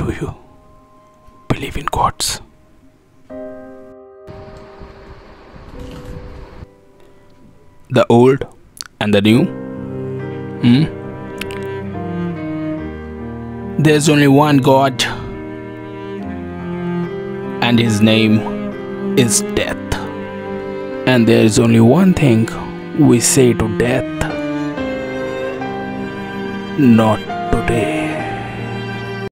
Do you believe in gods? The old and the new? Hmm? There's only one God, and his name is death. And there is only one thing we say to death not today.